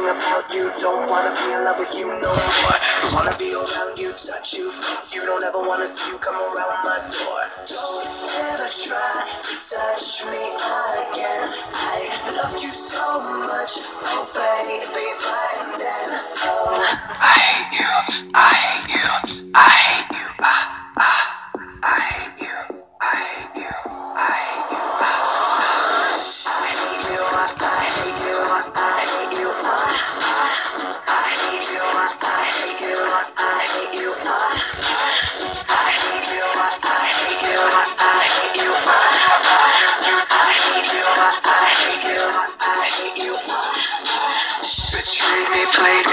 everything about you. Don't wanna be in love with you no more. Wanna be around you, touch you. You don't ever wanna see you come around my door. Don't ever try to touch me again. I loved you so much, oh baby, back then.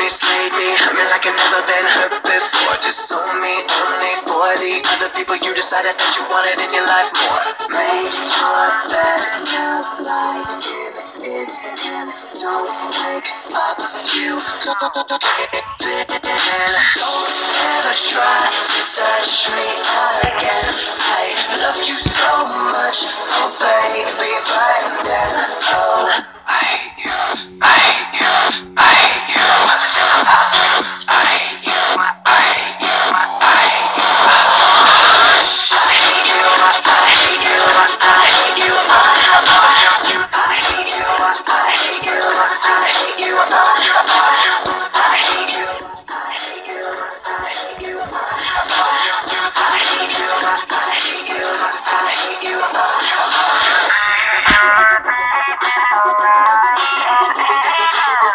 Me, slayed me, hurt me like I've never been hurt before. Just Disowned me only for the other people you decided that you wanted in your life more. Made your bed, now lie in it and don't wake up. You don't. Don't ever try to touch me again. I